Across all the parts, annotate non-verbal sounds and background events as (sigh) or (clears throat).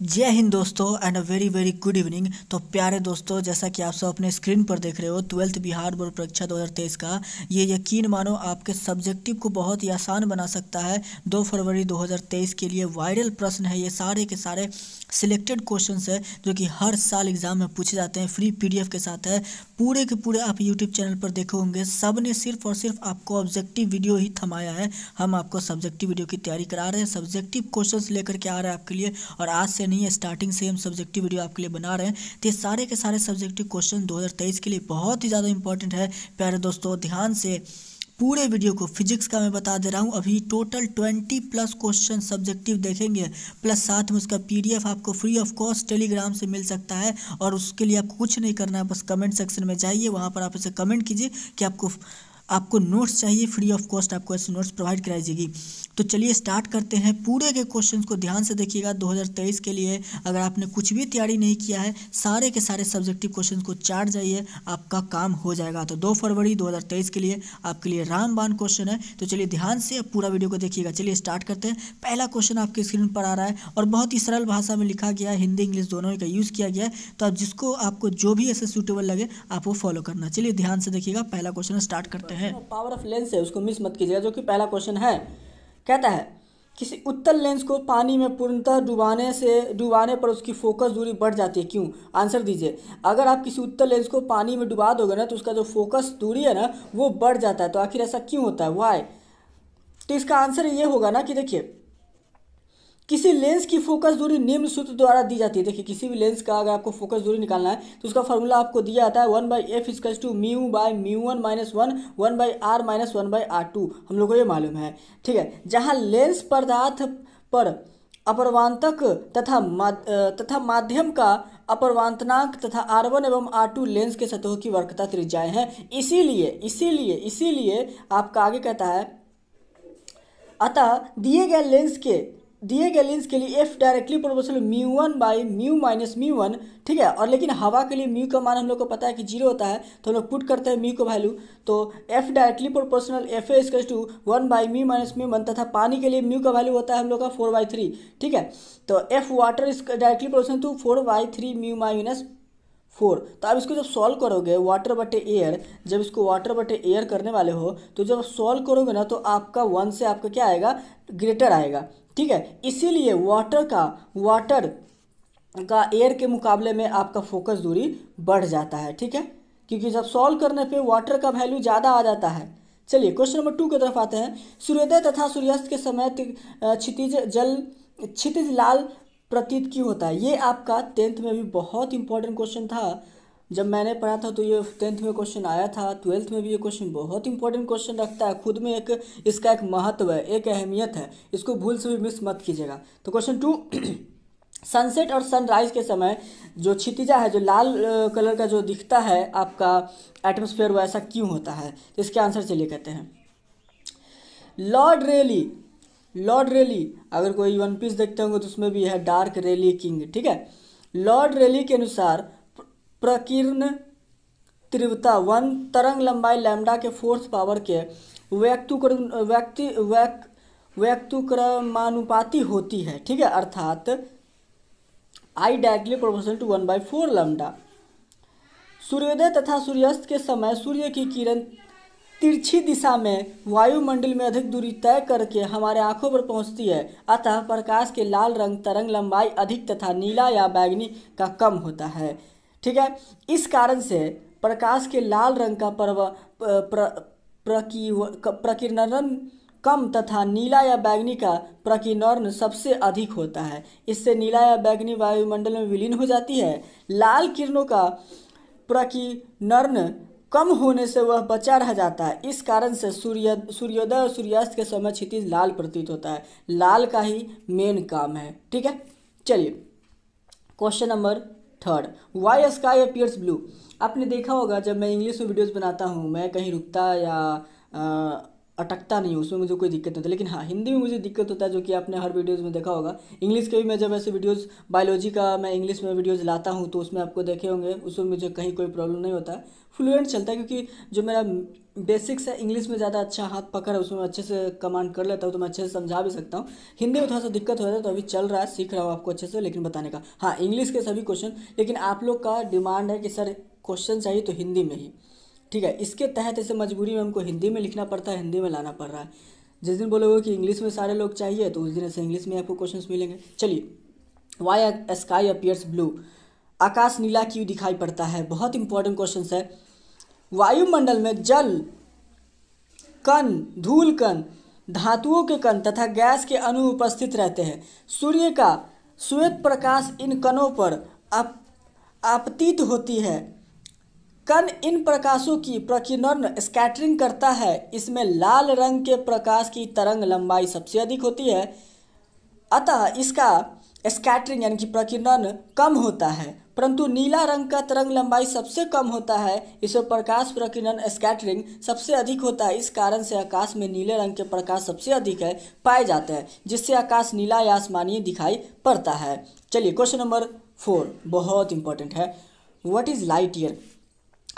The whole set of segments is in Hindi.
जय हिंद दोस्तों and a very very good evening तो प्यारे दोस्तों, जैसा कि आप सब अपने स्क्रीन पर देख रहे हो ट्वेल्थ बिहार बोर्ड परीक्षा 2023 का, ये यकीन मानो आपके सब्जेक्टिव को बहुत ही आसान बना सकता है। 2 फरवरी 2023 के लिए वायरल प्रश्न है, ये सारे के सारे सिलेक्टेड क्वेश्चन है, जो कि हर साल एग्ज़ाम में पूछे जाते हैं फ्री पीडीएफ के साथ है। पूरे के पूरे आप यूट्यूब चैनल पर देखे होंगे सबने सिर्फ़ और सिर्फ़ आपको ऑब्जेक्टिव वीडियो ही थमाया है। हम आपको सब्जेक्टिव वीडियो की तैयारी करा रहे हैं सब्जेक्टिव क्वेश्चन लेकर के आ रहे हैं आपके लिए, और आज से नहीं है स्टार्टिंग से हम सब्जेक्टिव वीडियो आपके लिए बना रहे हैं। तो ये सारे के सारे सब्जेक्टिव क्वेश्चन 2023 के लिए बहुत ही ज़्यादा इंपॉर्टेंट है। प्यारे दोस्तों, ध्यान से पूरे वीडियो को फिजिक्स का मैं बता दे रहा हूँ। अभी total twenty plus question subjective देखेंगे। प्लस साथ में उसका पीडीएफ आपको फ्री ऑफ़ कॉस्ट टेलीग्राम से मिल सकता है। और उसके लिए आपको कुछ नहीं करना है, बस कमेंट सेक्शन में जाइए। वहाँ पर आप इसे कमेंट कीजिए कि आपको आपको नोट्स चाहिए फ्री ऑफ़ कॉस्ट आपको ऐसे नोट्स प्रोवाइड कराई जाएगी। तो चलिए स्टार्ट करते हैं। पूरे के क्वेश्चंस को ध्यान से देखिएगा। 2023 के लिए अगर आपने कुछ भी तैयारी नहीं किया है, सारे के सारे सब्जेक्टिव क्वेश्चंस को चाट जाइए। आपका काम हो जाएगा। तो 2 फरवरी 2023 के लिए आपके लिए रामबान क्वेश्चन है। तो चलिए ध्यान से पूरा वीडियो को देखिएगा। चलिए स्टार्ट करते हैं। पहला क्वेश्चन आपकी स्क्रीन पर आ रहा है और बहुत ही सरल भाषा में लिखा गया है। हिंदी, इंग्लिश दोनों का यूज़ किया गया है। तो आप जिसको आपको जो भी ऐसे सूटेबल लगे, आप वो फॉलो करना। चलिए ध्यान से देखिएगा। पहला क्वेश्चन स्टार्ट करते हैं। पावर ऑफ़ लेंस है, उसको मिस मत कीजिएगा, जो कि पहला क्वेश्चन है। कहता है, किसी उत्तल लेंस को पानी में पूर्णतः डुबाने से, डुबाने पर उसकी फोकस दूरी बढ़ जाती है। क्यों? आंसर दीजिए। अगर आप किसी उत्तल लेंस को पानी में डुबा दोगे ना तो उसका जो फोकस दूरी है ना, वो बढ़ जाता है। तो आखिर ऐसा क्यों होता है? वाई तो इसका आंसर ये होगा ना कि देखिए किसी लेंस की फोकस दूरी निम्न सूत्र द्वारा दी जाती है। देखिए किसी भी लेंस का अगर आपको फोकस दूरी निकालना है तो उसका फॉर्मूला आपको दिया जाता है one by F equals two mu by mu one minus one one by R minus one by R two हम लोग को ये मालूम है। ठीक है जहाँ लेंस पदार्थ पर अपरवांतक तथा माद, तथा माध्यम का अपरवांतनांक तथा आर वन एवं आर टू लेंस के सतहों की वर्कता त्रिज्याएँ हैं। इसीलिए इसीलिए इसीलिए आपका आगे कहता है अतः दिए गए लेंस के दिए गए लेंस के लिए F directly proportional mu one by mu minus mu one ठीक है? और लेकिन हवा के लिए म्यू का मान हम लोग को पता है कि ज़ीरो होता है तो हम लोग पुट करते हैं म्यू का वैल्यू तो F directly proportional F S to one by mu minus mu one तथा पानी के लिए म्यू का वैल्यू होता है हम लोग का फोर बाई थ्री ठीक है? तो F water is directly proportional to four by three mu minus four तो आप इसको जब सॉल्व करोगे वाटर बटे एयर जब इसको वाटर बटे एयर करने वाले हो तो जब सॉल्व करोगे ना तो आपका वन से आपका क्या आएगा? ग्रेटर आएगा। ठीक है? इसीलिए वाटर का वाटर का एयर के मुकाबले में आपका फोकस दूरी बढ़ जाता है, ठीक है? क्योंकि जब सॉल्व करने पे वाटर का वैल्यू ज़्यादा आ जाता है, चलिए क्वेश्चन नंबर टू की तरफ़ आते हैं। सूर्योदय तथा सूर्यास्त के समय क्षितिज जल, क्षितिज लाल प्रतीत क्यों होता है? ये आपका टेंथ में भी बहुत इंपॉर्टेंट क्वेश्चन था। जब मैंने पढ़ा था तो ये टेंथ में क्वेश्चन आया था ट्वेल्थ में भी ये क्वेश्चन बहुत इंपॉर्टेंट क्वेश्चन रखता है। खुद में एक, इसका एक महत्व है, एक अहमियत है। इसको भूल से भी मिस मत कीजिएगा। तो क्वेश्चन टू सनसेट और सनराइज के समय जो छितिजा है, जो लाल कलर का जो दिखता है आपका एटमोसफेयर वो ऐसा क्यों होता है? तो इसके आंसर चलिए कहते हैं। लॉर्ड रेली लॉर्ड रेली अगर कोई वन पीस देखते होंगे तो उसमें भी है डार्क रेली किंग ठीक है? लॉर्ड रेली के अनुसार प्रकीर्ण तीव्रता वन तरंग लंबाई लैम्डा के फोर्थ पावर के व्यक्तुकर व्यक्ति व्यक्तुक्रमानुपाती होती है, ठीक है? अर्थात I directly proportional to one by four lambda सूर्योदय तथा सूर्यास्त के समय सूर्य की किरण तिरछी दिशा में वायुमंडल में अधिक दूरी तय करके हमारे आँखों पर पहुँचती है। अतः प्रकाश के लाल रंग तरंग लंबाई अधिक तथा नीला या बैगनी का कम होता है। ठीक है? इस कारण से प्रकाश के लाल रंग का पर्व प्रकीर्णन कम तथा नीला या बैगनी का प्रकीर्णन सबसे अधिक होता है। इससे नीला या बैगनी वायुमंडल में विलीन हो जाती है। लाल किरणों का प्रकीर्णन कम होने से वह बचा रह जाता है। इस कारण से सूर्य, सूर्योदय और सूर्यास्त के समय क्षितिज लाल प्रतीत होता है। लाल का ही मेन काम है। ठीक है? चलिए। Question number third why sky appears blue आपने देखा होगा जब मैं इंग्लिश में वीडियोस बनाता हूँ मैं कहीं रुकता या आ, अटकता नहीं उसमें मुझे कोई दिक्कत नहीं होती। लेकिन हाँ हिंदी में मुझे दिक्कत होता है जो कि आपने हर वीडियोज़ में देखा होगा। इंग्लिश के भी मैं जब ऐसे वीडियोज़ बायोलॉजी का मैं इंग्लिश में वीडियोज़ लाता हूँ तो उसमें आपको देखे होंगे उसमें मुझे कहीं कोई प्रॉब्लम नहीं होता। फ्लुएंट चलता है क्योंकि जो मेरा बेसिक्स है इंग्लिश में ज़्यादा अच्छा हाथ पकड़ है उसमें अच्छे से कमांड कर लेता हूँ तो मैं अच्छे से समझा भी सकता हूँ। हिंदी में थोड़ा सा दिक्कत हो जाता है तो अभी चल रहा है, सीख रहा हूँ आपको अच्छे से, लेकिन बताने का। हाँ इंग्लिश के सभी क्वेश्चन लेकिन आप लोग का डिमांड है कि, सर क्वेश्चन चाहिए तो हिंदी में ही। ठीक है, इसके तहत ऐसे मजबूरी में हमको हिंदी में लिखना पड़ता है, हिंदी में लाना पड़ रहा है। जिस दिन बोलोगे कि इंग्लिश में सारे लोग चाहिए तो उस दिन ऐसे इंग्लिश में आपको क्वेश्चन मिलेंगे। चलिए वाई स्काई अपियर्स ब्लू आकाश नीला क्यों दिखाई पड़ता है? बहुत इंपॉर्टेंट क्वेश्चन है। वायुमंडल में जल, कण धूल कण धातुओं के कण तथा गैस के अणु उपस्थित रहते हैं। सूर्य का श्वेत प्रकाश इन कणों पर आप आपतित होती है। कण इन प्रकाशों की प्रकिरण स्कैटरिंग करता है। इसमें लाल रंग के प्रकाश की तरंग लंबाई सबसे अधिक होती है। अतः इसका स्कैटरिंग यानी कि प्रकिरण कम होता है, परंतु नीला रंग का तरंग लंबाई सबसे कम होता है, इसमें प्रकाश प्रकिरण स्कैटरिंग सबसे अधिक होता है, इस कारण से आकाश में नीले रंग के प्रकाश सबसे अधिक है, पाए जाते हैं, जिससे आकाश नीला या आसमानीय दिखाई पड़ता है। चलिए क्वेश्चन नंबर फोर बहुत इंपॉर्टेंट है। व्हाट इज़ लाइट ईयर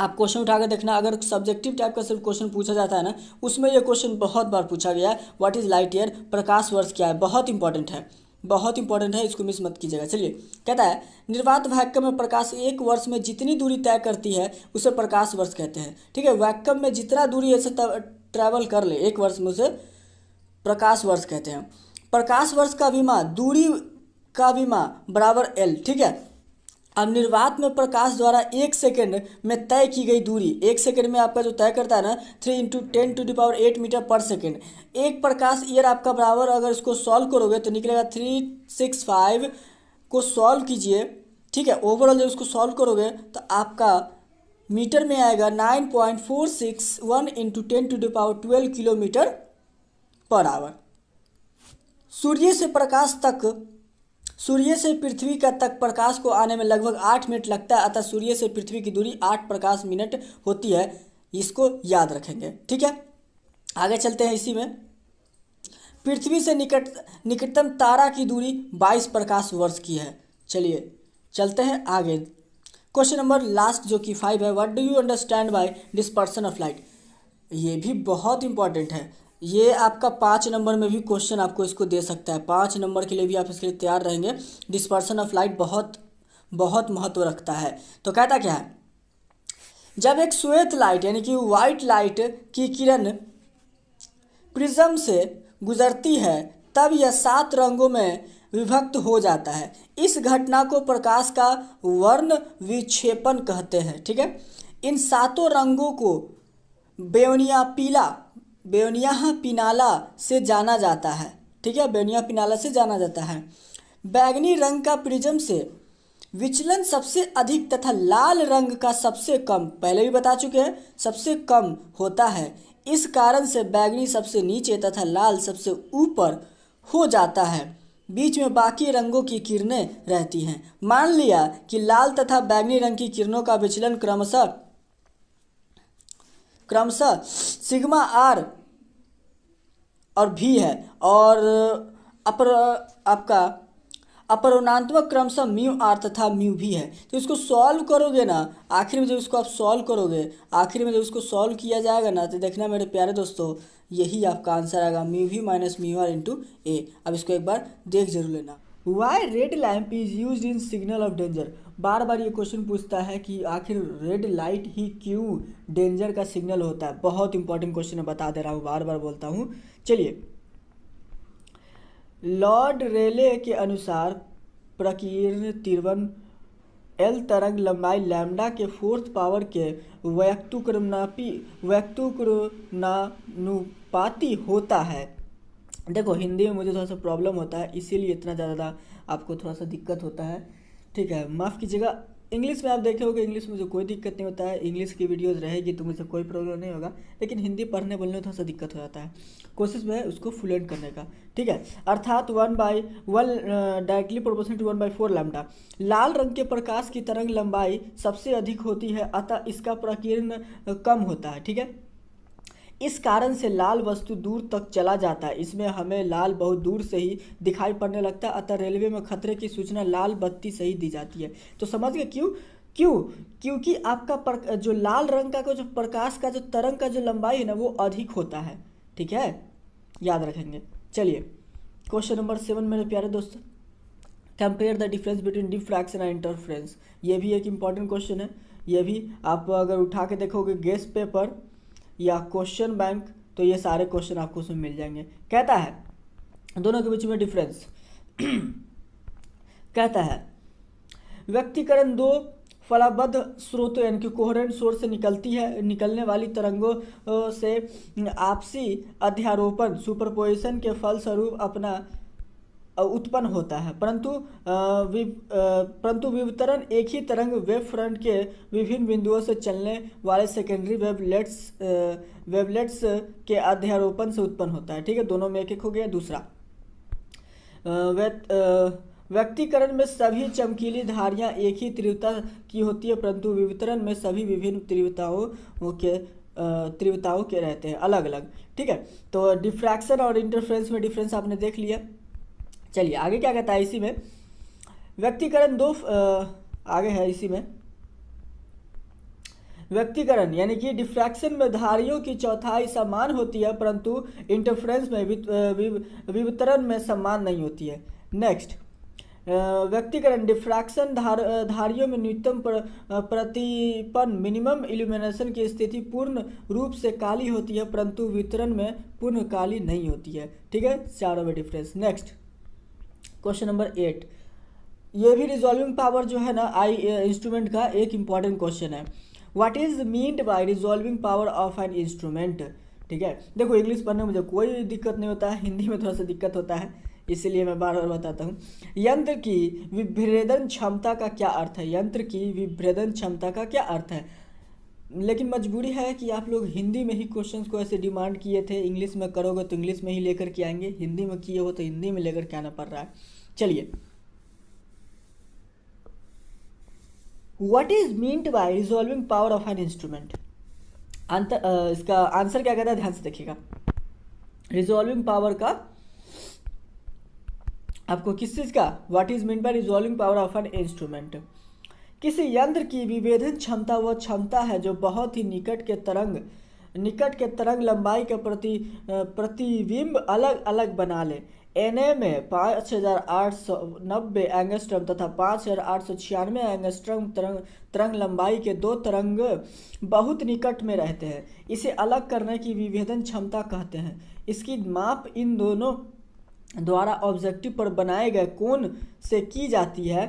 आप क्वेश्चन उठाकर देखना, अगर सब्जेक्टिव टाइप का सिर्फ़ क्वेश्चन पूछा जाता है ना, उसमें यह क्वेश्चन बहुत बार पूछा गया है व्हाट इज़ लाइट ईयर प्रकाश वर्ष क्या है? बहुत इंपॉर्टेंट है। बहुत इंपॉर्टेंट है, इसको मिस मत कीजिएगा। चलिए, कहता है, निर्वात वैक्यम में प्रकाश एक वर्ष में जितनी दूरी तय करती है, उसे प्रकाश वर्ष कहते हैं। ठीक है वैक्यम में जितना दूरी ऐसे ट्रैवल कर ले, एक वर्ष में उसे प्रकाश वर्ष कहते हैं। प्रकाश वर्ष का बीमा दूरी का बीमा बराबर एल ठीक है? अब निर्वात में प्रकाश द्वारा एक सेकंड में तय की गई दूरी। एक सेकंड में आपका जो तय करता है ना three into ten to the power eight metre per second एक प्रकाश ईयर आपका बराबर अगर इसको सॉल्व करोगे तो निकलेगा थ्री सिक्स फाइव को सॉल्व कीजिए। ठीक है? ओवरऑल जब इसको सॉल्व करोगे तो आपका मीटर में आएगा nine point four six one into ten to the power twelve kilometre per hour सूर्य से प्रकाश तक सूर्य से पृथ्वी का तक प्रकाश को आने में लगभग आठ मिनट लगता है, अतः सूर्य से पृथ्वी की दूरी आठ प्रकाश मिनट होती है, इसको याद रखेंगे। ठीक है? आगे चलते हैं इसी में। पृथ्वी से निकट, निकटतम तारा की दूरी बाईस प्रकाश वर्ष की है। चलिए, चलते हैं आगे। क्वेश्चन नंबर लास्ट जो कि फाइव है what do you understand by dispersion of light ये भी बहुत इंपॉर्टेंट है। ये आपका पाँच नंबर में भी क्वेश्चन आपको इसको दे सकता है। पाँच नंबर के लिए भी आप इसके लिए तैयार रहेंगे। डिस्पर्सन ऑफ़ लाइट बहुत बहुत महत्व रखता है। तो कहता क्या है? जब एक श्वेत लाइट यानी कि वाइट लाइट की किरण प्रिज्म से गुजरती है, तब यह सात रंगों में विभक्त हो जाता है। इस घटना को प्रकाश का वर्ण विक्षेपण कहते हैं, ठीक है? इन सातों रंगों को बेवनिया पीला बेनिया पिनाला से जाना जाता है। ठीक है? बेनिया पिनाला से जाना जाता है। बैगनी रंग का प्रिज्म से विचलन सबसे अधिक तथा लाल रंग का सबसे कम, पहले भी बता चुके हैं, सबसे कम होता है। इस कारण से बैगनी सबसे नीचे तथा लाल सबसे ऊपर हो जाता है। बीच में बाकी रंगों की किरणें रहती हैं। मान लिया कि लाल तथा बैगनी रंग की किरणों का विचलन क्रमशः क्रमशः सिग्मा आर और भी है। और, अपर, आपका अपरोनात्मक क्रमशः म्यू आर तथा म्यू भी है। तो इसको सॉल्व करोगे ना, आखिर में जब इसको आप सॉल्व करोगे, आखिर में जब इसको सॉल्व किया जाएगा ना तो देखना मेरे प्यारे दोस्तों, यही आपका आंसर आएगा, म्यू भी minus mu r into a अब इसको एक बार देख ज़रूर लेना। Why red lamp is use in signal of danger बार बार ये क्वेश्चन पूछता है कि आखिर रेड लाइट ही क्यों डेंजर का सिग्नल होता है? बहुत इंपॉर्टेंट क्वेश्चन है, बता दे रहा हूँ बार बार बोलता हूँ। चलिए। लॉर्ड रेले के अनुसार प्रकीर्ण तिरवन एल तरंग लंबाई लैम्डा के फोर्थ पावर के वैक्तुक्रमनापी वैक्तुक्रनानुपाती होता है। देखो, हिंदी में मुझे थोड़ा सा प्रॉब्लम होता है, इसीलिए इतना ज़्यादा आपको थोड़ा सा दिक्कत होता है। ठीक है, माफ़ कीजिएगा। इंग्लिश में आप देखे होगे इंग्लिश में मुझे कोई दिक्कत नहीं होता है। इंग्लिश की वीडियोज़ रहेगी तो मुझे कोई प्रॉब्लम नहीं होगा। लेकिन हिंदी पढ़ने बोलने में थोड़ा सा दिक्कत हो जाता है। कोशिश में है उसको फ्लुएंट करने का। ठीक है? अर्थात one by one directly proportional to one by four lambda लाल रंग के प्रकाश की तरंग लंबाई सबसे अधिक होती है, अतः इसका प्रकीर्ण कम होता है। ठीक है? इस कारण से लाल वस्तु दूर तक चला जाता है। इसमें हमें लाल बहुत दूर से ही दिखाई पड़ने लगता है अतः रेलवे में खतरे की सूचना लाल बत्ती से ही दी जाती है। तो समझ गए क्यों? क्यों? क्योंकि आपका पर, जो लाल रंग का जो प्रकाश का जो तरंग का जो लंबाई है ना वो अधिक होता है। ठीक है? याद रखेंगे। चलिए क्वेश्चन नंबर सेवन मेरे प्यारे दोस्त। Compare the difference between diffraction and interference. ये भी एक इंपॉर्टेंट क्वेश्चन है। ये भी आप अगर उठा के देखोगे गेस्ट पेपर या क्वेश्चन बैंक तो ये सारे क्वेश्चन आपको उसमें मिल जाएँगे। कहता है, दोनों के बीच में डिफरेंस (clears throat) कहता है, व्यक्तिकरण दो फलाबद्ध स्रोत यानी कि कोहरेंट सोर्स से निकलती है, निकलने वाली तरंगों से आपसी अध्यारोपण सुपरपोजिशन के फलस्वरूप अपना उत्पन्न होता है। परंतु परंतु विवतरण एक ही तरंग वेब फ्रंट के विभिन्न बिंदुओं से चलने वाले सेकेंडरी वेबलेट्स वेबलेट्स के अध्यारोपण से उत्पन्न होता है। ठीक है? दोनों में एक एक हो गया। दूसरा। व्यक्तिकरण में सभी चमकीली धारियाँ एक ही तीव्रता की होती है, परंतु विवितरण में सभी विभिन्न तीव्रताओं के तीव्रताओं के रहते हैं। अलग अलग ठीक है? तो डिफ्रैक्शन और इंटरफ्रेंस में डिफरेंस आपने देख लिया। चलिए आगे क्या कहता है इसी में? व्यक्तिकरण दो आगे है इसी में। व्यक्तिकरण यानी कि डिफ्रैक्शन में धारियों की चौथाई समान होती है परंतु इंटरफ्रेंस में विवतरण में समान नहीं होती है। नेक्स्ट व्यक्तिकरण डिफ्रैक्शन धार धारियों में न्यूनतम प्र, प्रतिपन मिनिमम इल्यूमिनेशन की स्थिति पूर्ण रूप से काली होती है परंतु वितरण में पूर्ण काली नहीं होती है। ठीक है? चारों में difference next question number eight. ये भी रिजॉल्विंग पावर जो है ना आई इंस्ट्रूमेंट का एक इंपॉर्टेंट क्वेश्चन है। What is meant by resolving power of an instrument ठीक है? देखो इंग्लिश पढ़ने में मुझे कोई दिक्कत नहीं होता है हिंदी में थोड़ा सा दिक्कत होता है, इसलिए मैं बार बार बताता हूँ। यंत्र की विभेदन क्षमता का क्या अर्थ है? यंत्र की विभेदन क्षमता का क्या अर्थ है? लेकिन मजबूरी है कि आप लोग हिंदी में ही क्वेश्चंस को ऐसे डिमांड किए थे इंग्लिश में करोगे तो इंग्लिश में ही लेकर के आएँगे, हिंदी में किए हो तो हिंदी में लेकर के आना पड़ रहा है। चलिए। What is meant by resolving power of an instrument इसका आंसर क्या कहता है? ध्यान से देखिएगा। रिजॉल्विंग पावर का, आपको किस चीज़ का? What is mean by resolving power of an instrument किसी यंत्र की विभेदन क्षमता वह क्षमता है जो बहुत ही निकट के तरंग, निकट के तरंग लंबाई के प्रति प्रतिबिंब अलग अलग बना ले। एन ए में पाँच हज़ार आठ सौ नब्बे एंगस्ट्रम तथा पाँच हज़ार आठ सौ छियानवे एंगस्ट्रम तरंग तरंग लंबाई के दो तरंग बहुत निकट में रहते हैं। इसे अलग करने की विभेदन क्षमता कहते हैं। इसकी माप इन दोनों द्वारा ऑब्जेक्टिव पर बनाए गए कोण से की जाती है।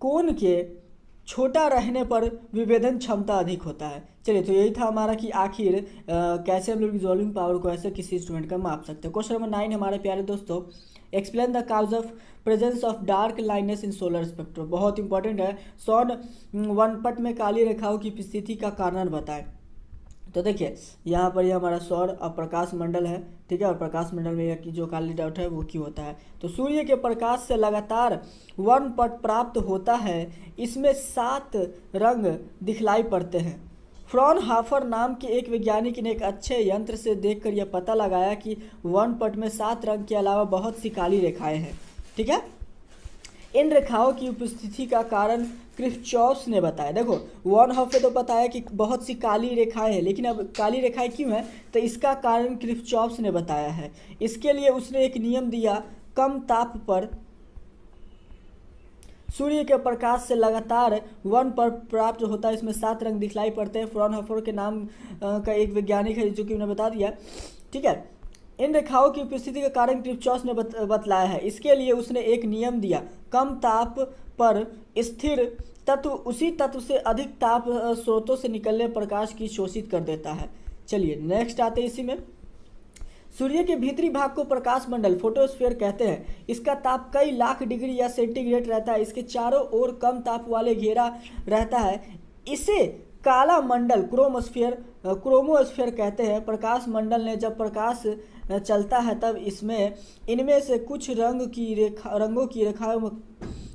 कोण के छोटा रहने पर विभेदन क्षमता अधिक होता है। चलिए तो यही था हमारा कि आखिर कैसे हम लोग रिजॉल्विंग पावर को ऐसे किसी इंस्ट्रूमेंट का माप सकते हैं। क्वेश्चन नंबर नाइन हमारे प्यारे दोस्तों explain the cause of presence of dark lines in solar spectrum बहुत इंपॉर्टेंट है। सौन वनपट में काली रेखाओं की स्थिति का कारण बताएँ। तो देखिए, यहाँ पर ये यह हमारा सौर और प्रकाश मंडल है, ठीक है? और प्रकाश मंडल में जो काली डाउट है, वो क्यों होता है? तो सूर्य के प्रकाश से लगातार वन पट प्राप्त होता है, इसमें सात रंग दिखलाई पड़ते हैं। फ्रॉन हाफर नाम के एक वैज्ञानिक ने एक अच्छे यंत्र से देखकर यह पता लगाया कि वन पट में सात रंग के अलावा बहुत सी काली रेखाएँ हैं, ठीक है? इन रेखाओं की उपस्थिति का कारण क्रिफ्चॉप्स ने बताया। देखो वन हाफ़ पे तो बताया कि बहुत सी काली रेखाएँ हैं लेकिन अब काली रेखाएँ क्यों हैं? तो इसका कारण क्रिफ्चॉप्स ने बताया है। इसके लिए उसने एक नियम दिया कम ताप पर सूर्य के प्रकाश से लगातार वन पर प्राप्त होता है। इसमें सात रंग दिखलाई पड़ते हैं। फ्रॉन हफर के नाम का एक वैज्ञानिक है जो कि उन्हें बता दिया। ठीक है? इन रेखाओं की उपस्थिति के कारण क्रिप्चॉस ने बत, बतलाया है। इसके लिए उसने एक नियम दिया कम ताप पर स्थिर तत्व उसी तत्व से अधिक ताप स्रोतों से निकलने, प्रकाश की शोषित कर देता है। चलिए नेक्स्ट आते हैं इसी में। सूर्य के भीतरी भाग को प्रकाश मंडल फोटोस्फेयर कहते हैं। इसका ताप कई लाख डिग्री या सेंटीग्रेड रहता है। इसके चारों ओर कम ताप वाले घेरा रहता है। इसे काला मंडल क्रोमोस्फेयर क्रोमोस्फेयर कहते हैं। प्रकाश मंडल ने जब प्रकाश चलता है तब इसमें, इनमें से कुछ रंग की रेखा, रंगों की रेखाओं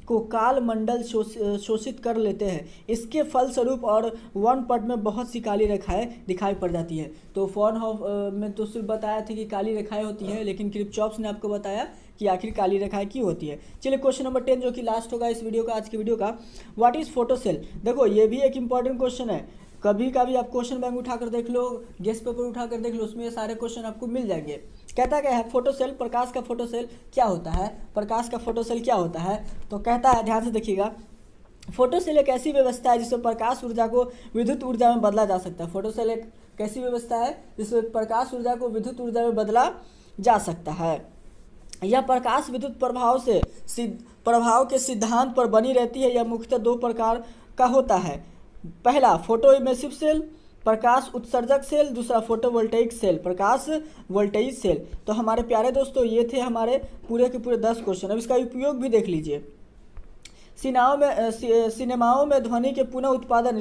को काल मंडल शोषित कर लेते हैं। इसके फलस्वरूप और वन पट में बहुत सी काली रेखाएँ दिखाई पड़ जाती है। तो फॉन हॉफ में तो सिर्फ़ बताया था कि काली रेखाएँ होती हैं, लेकिन क्रिपचॉप्स ने आपको बताया कि आखिर काली रेखाएँ क्यों होती है। चलिए क्वेश्चन नंबर टेन, जो कि लास्ट होगा इस वीडियो का, आज की वीडियो का व्हाट इज़ फोटोसेल देखो, ये भी एक इंपॉर्टेंट क्वेश्चन है। कभी कभी आप क्वेश्चन बैंक उठाकर देख लो गेस्ट पेपर उठाकर देख लो, उसमें ये सारे क्वेश्चन आपको मिल जाएँगे। कहता क्या है फोटोसेल प्रकाश का फोटोसेल क्या होता है? प्रकाश का फोटोसेल क्या होता है? तो कहता है, ध्यान से देखिएगा फोटोसेल एक ऐसी व्यवस्था है जिसमें प्रकाश ऊर्जा को विद्युत ऊर्जा में बदला जा सकता है। फोटोसेल एक कैसी व्यवस्था है? जिसमें प्रकाश ऊर्जा को विद्युत ऊर्जा में बदला जा सकता है। यह प्रकाश विद्युत प्रभाव से प्रभाव के सिद्धांत पर बनी रहती है। यह मुख्यतः दो प्रकार का होता है। पहला फ़ोटो इमेसिव सेल प्रकाश उत्सर्जक सेल, दूसरा फोटोवोल्टेइक सेल, प्रकाश वोल्टेइक सेल। तो हमारे प्यारे दोस्तों, ये थे हमारे पूरे के पूरे दस क्वेश्चन अब इसका उपयोग भी देख लीजिए। सिनेमाओं में सिनेमाओं में ध्वनि के पुनः उत्पादन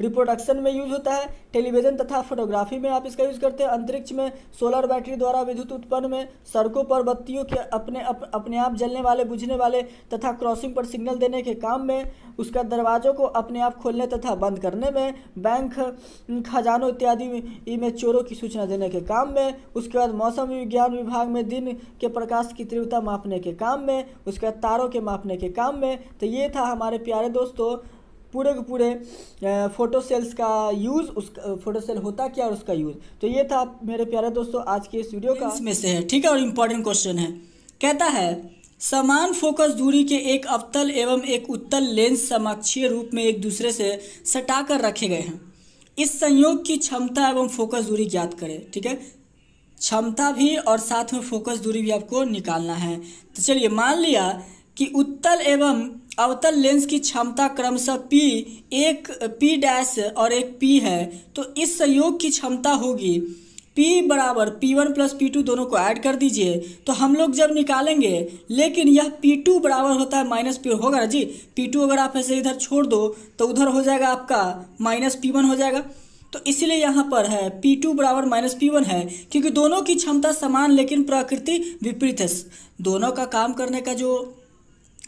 रिप्रोडक्शन में यूज़ होता है। टेलीविज़न तथा फोटोग्राफी में आप इसका यूज़ करते हैं। अंतरिक्ष में सोलर बैटरी द्वारा विद्युत उत्पन्न में सड़कों पर बत्तियों के अपने अप, अपने आप जलने वाले बुझने वाले तथा क्रॉसिंग पर सिग्नल देने के काम में उसका दरवाजों को अपने आप खोलने तथा बंद करने में बैंक खजानों इत्यादि में चोरों की सूचना देने के काम में उसके बाद मौसम विज्ञान विभाग में दिन के प्रकाश की तीव्रता मापने के काम में उसके बाद तारों के मापने के काम में तो ये था हमारे प्यारे दोस्तों पूरे के पूरे फ़ोटो सेल्स का यूज़ उस फ़ोटो सेल होता क्या और उसका यूज़ तो ये था मेरे प्यारे दोस्तों आज के इस वीडियो का। इसमें से है, ठीक है और इम्पोर्टेंट क्वेश्चन है। कहता है, समान फोकस दूरी के एक अवतल एवं एक उत्तल लेंस समाक्षीय रूप में एक दूसरे से सटाकर रखे गए हैं। इस संयोग की क्षमता एवं फोकस दूरी ज्ञात करें, ठीक है? क्षमता भी और साथ में फोकस दूरी भी आपको निकालना है। तो चलिए, मान लिया कि उत्तल एवं अवतल लेंस की क्षमता क्रमशः P, एक P डैश और एक P है तो इस संयोग की क्षमता होगी। P बराबर P one plus p two दोनों को ऐड कर दीजिए तो हम लोग जब निकालेंगे, लेकिन यह P टू बराबर होता है माइनस पी होगा ना जी P टू अगर आप ऐसे इधर छोड़ दो तो उधर हो जाएगा आपका माइनस पी वन हो जाएगा। तो इसलिए यहाँ पर है, P टू बराबर माइनस पी वन है, क्योंकि दोनों की क्षमता समान लेकिन प्रकृति विपरीत है। दोनों का काम करने का जो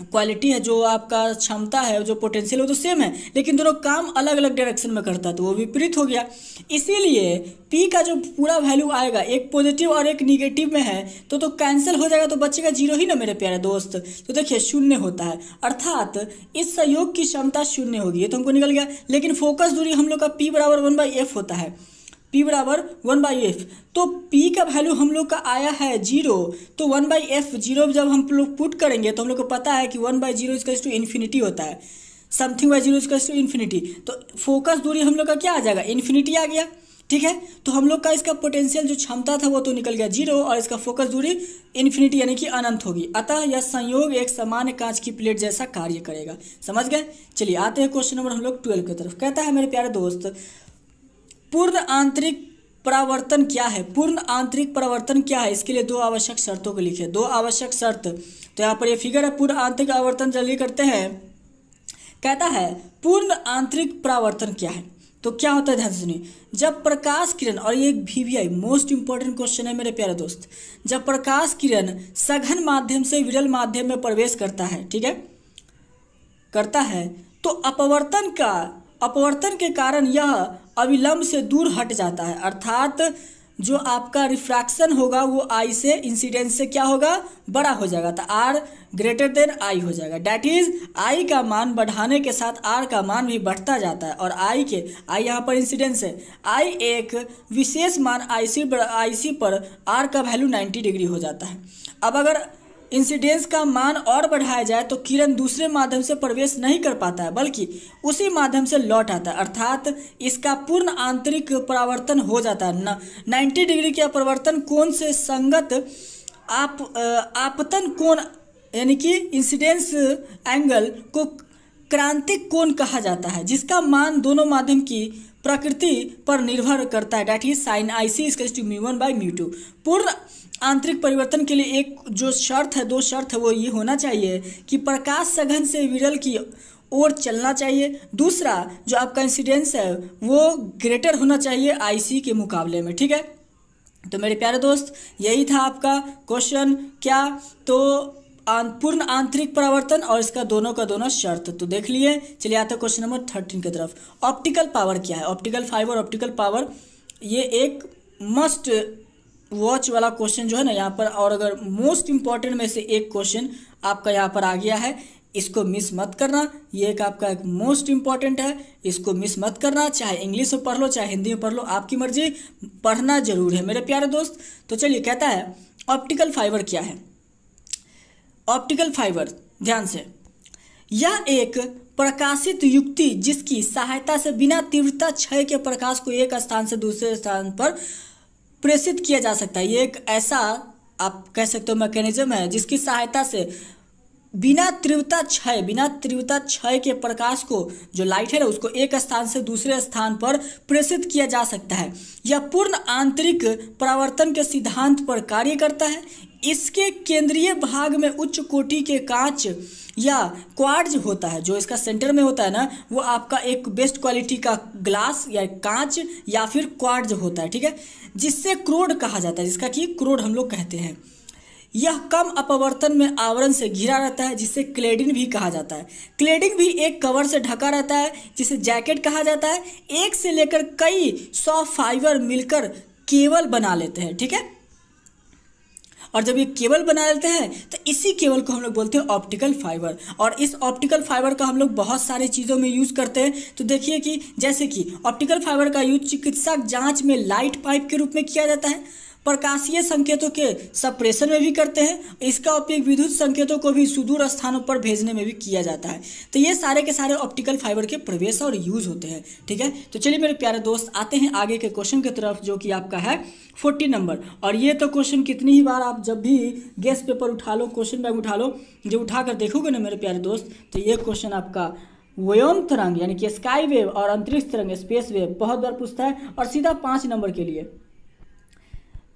क्वालिटी है, जो आपका क्षमता है, जो पोटेंशियल है, वो तो सेम है, लेकिन दोनों काम अलग अलग डायरेक्शन में करता है तो वो विपरीत हो गया। इसीलिए पी का जो पूरा वैल्यू आएगा, एक पॉजिटिव और एक निगेटिव में है तो तो कैंसिल हो जाएगा तो बचेगा ज़ीरो ही ना, मेरे प्यारे दोस्त। तो देखिए, शून्य होता है। अर्थात, इस सहयोग की क्षमता शून्य होगी, ये तो हमको निकल गया। लेकिन फोकस दूरी हम लोग का पी बराबर वन बाई एफ़ होता है। पी बराबर वन बाई एफ़ तो पी का वैल्यू हम लोग का आया है ज़ीरो तो वन बाई एफ़ ज़ीरो जब हम लोग पुट करेंगे तो हम लोग को पता है कि वन बाई ज़ीरो इसका टू इन्फिनिटी होता है. समथिंग बाई ज़ीरो इसका टू इन्फिनिटी तो फोकस दूरी हम लोग का क्या आ जाएगा? इन्फिनिटी आ गया. ठीक है? तो हम लोग का इसका पोटेंशियल जो क्षमता था वो तो निकल गया ज़ीरो और इसका फोकस दूरी इन्फिनिटी यानी कि अनंत होगी. अतः यह संयोग एक सामान्य कांच की प्लेट जैसा कार्य करेगा. समझ गए? चलिए आते हैं क्वेश्चन नंबर हम लोग ट्वेल्व की तरफ़. कहता है मेरे प्यारे दोस्त पूर्ण आंतरिक परावर्तन क्या है? पूर्ण आंतरिक परावर्तन क्या है? इसके लिए दो आवश्यक शर्तों को लिखे। दो आवश्यक शर्त। तो यहाँ पर ये फिगर है, पूर्ण आंतरिक आवर्तन जल्दी करते हैं। कहता है, पूर्ण आंतरिक परावर्तन क्या है? तो क्या होता है? ध्यान सुनिए। जब प्रकाश किरण, और ये एक we I most important question है मेरे प्यारे दोस्त। जब प्रकाश किरण सघन माध्यम से विरल माध्यम में प्रवेश करता है, ठीक है? करता है तो अपवर्तन का, अपवर्तन के कारण यह अविलंब से दूर हट जाता है। अर्थात जो आपका रिफ्रैक्शन होगा, वो आई से इंसिडेंस से क्या होगा? बड़ा हो जाएगा। तो आर ग्रेटर देन आई हो जाएगा। डैट इज़ आई का मान बढ़ाने के साथ आर का मान भी बढ़ता जाता है। और आई के आई यहाँ पर इंसिडेंस है। आई एक विशेष मान आई सी आई सी पर आर का वैल्यू नाइन्टी डिग्री हो जाता है। अब अगर इंसिडेंस का मान और बढ़ाया जाए तो किरण दूसरे माध्यम से प्रवेश नहीं कर पाता है, बल्कि उसी माध्यम से लौट आता है। अर्थात इसका पूर्ण आंतरिक परावर्तन हो जाता है। नाइन्टी डिग्री के अपवर्तन कोण से संगत आप आपतन कोण, यानी कि इंसिडेंस एंगल को क्रांतिक कोण कहा जाता है, जिसका मान दोनों माध्यम की प्रकृति पर निर्भर करता है। That is sine i c one by mu two पूर्ण आंतरिक परिवर्तन के लिए एक जो शर्त है, दो शर्त है, वो ये होना चाहिए कि प्रकाश सघन से विरल की ओर चलना चाहिए। दूसरा, जो आपका इंसिडेंस है, वो ग्रेटर होना चाहिए आईसी के मुकाबले में, ठीक है? तो मेरे प्यारे दोस्त, यही था आपका क्वेश्चन क्या? तो पूर्ण आंतरिक परावर्तन और इसका दोनों का दोनों शर्त। तो देख लिए, चलिए आता क्वेश्चन नंबर थर्टीन की तरफ़। ऑप्टिकल पावर क्या है? ऑप्टिकल फाइबर ऑप्टिकल पावर ये एक मस्ट वॉच वाला क्वेश्चन जो है ना, यहाँ पर और अगर मोस्ट इंपॉर्टेंट में से एक क्वेश्चन आपका यहाँ पर आ गया है, इसको मिस मत करना। ये एक आपका एक मोस्ट इंपॉर्टेंट है, इसको मिस मत करना। चाहे इंग्लिश में पढ़ लो, चाहे हिंदी में पढ़ लो, आपकी मर्ज़ी, पढ़ना ज़रूर है मेरे प्यारे दोस्त। तो चलिए, कहता है ऑप्टिकल फाइबर क्या है? ऑप्टिकल फाइबर ध्यान से। यह एक प्रकाशित युक्ति जिसकी सहायता से बिना तीव्रता क्षय के प्रकाश को एक स्थान से दूसरे स्थान पर प्रेषित किया जा सकता है। ये एक ऐसा, आप कह सकते हो मैकेनिज्म है जिसकी सहायता से बिना तीव्रता क्षय, बिना तीव्रता क्षय के प्रकाश को, जो लाइट है ना उसको एक स्थान से दूसरे स्थान पर प्रेषित किया जा सकता है। यह पूर्ण आंतरिक परावर्तन के सिद्धांत पर कार्य करता है। इसके केंद्रीय भाग में उच्च कोटि के कांच या क्वार्ट्ज होता है, जो इसका सेंटर में होता है ना, वो आपका एक बेस्ट क्वालिटी का ग्लास या कांच या फिर क्वार्ट्ज होता है, ठीक है? जिससे क्रोड कहा जाता है, जिसका कि क्रोड हम लोग कहते हैं। यह कम अपवर्तन में आवरण से घिरा रहता है, जिसे क्लेडिन भी कहा जाता है। क्लेडिंग भी एक कवर से ढका रहता है, जिसे जैकेट कहा जाता है। एक से लेकर कई सौ फाइबर मिलकर केबल बना लेते हैं, ठीक है? और जब ये केबल बना लेते हैं तो इसी केबल को हम लोग बोलते हैं ऑप्टिकल फाइबर। और इस ऑप्टिकल फाइबर का हम लोग बहुत सारी चीज़ों में यूज़ करते हैं। तो देखिए कि जैसे कि ऑप्टिकल फाइबर का यूज़ चिकित्सा जाँच में लाइट पाइप के रूप में किया जाता है। प्रकाशीय संकेतों के सप्रेशन में भी करते हैं। इसका उपयोग विद्युत संकेतों को भी सुदूर स्थानों पर भेजने में भी किया जाता है। तो ये सारे के सारे ऑप्टिकल फाइबर के प्रवेश और यूज़ होते हैं, ठीक है? तो चलिए मेरे प्यारे दोस्त, आते हैं आगे के क्वेश्चन की तरफ़, जो कि आपका है फोर्टी नंबर और ये तो क्वेश्चन कितनी ही बार आप जब भी गैस पेपर उठा लो क्वेश्चन बैग उठा लो, जो उठा कर देखोगे ना मेरे प्यारे दोस्त तो ये क्वेश्चन आपका व्योम तरंग, यानी कि स्काई वेव और अंतरिक्ष तरंग स्पेस वेव बहुत बार पूछता है। और सीधा पाँच नंबर के लिए।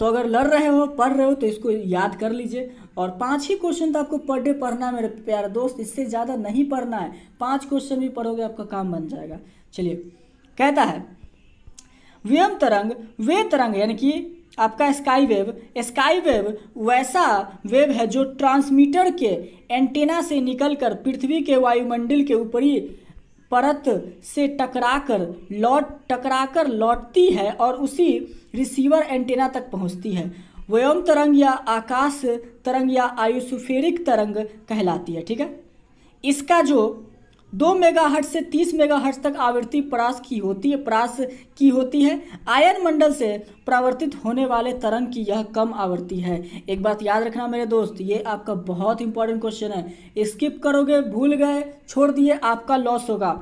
तो अगर लड़ रहे हो, पढ़ रहे हो तो इसको याद कर लीजिए। और पाँच ही क्वेश्चन तो आपको पर डे पढ़ना है, मेरे प्यारे दोस्त, इससे ज़्यादा नहीं पढ़ना है। पाँच क्वेश्चन भी पढ़ोगे, आपका काम बन जाएगा। चलिए, कहता है, व्यम तरंग, वे तरंग, यानी कि आपका स्काई वेव स्काई वेव वैसा वेव है जो ट्रांसमीटर के एंटेना से निकलकर पृथ्वी के वायुमंडल के ऊपरी परत से टकराकर लौट, टकराकर लौटती है और उसी रिसीवर एंटेना तक पहुँचती है। व्योम तरंग या आकाश तरंग या आयुसुफेरिक तरंग कहलाती है, ठीक है? इसका जो दो मेगाहर्ट से तीस मेगाहर्ट तक आवृत्ति परास की होती है, परास की होती है। आयन मंडल से परावर्तित होने वाले तरंग की यह कम आवृत्ति है। एक बात याद रखना मेरे दोस्त, ये आपका बहुत इंपॉर्टेंट क्वेश्चन है। स्किप करोगे, भूल गए, छोड़ दिए, आपका लॉस होगा।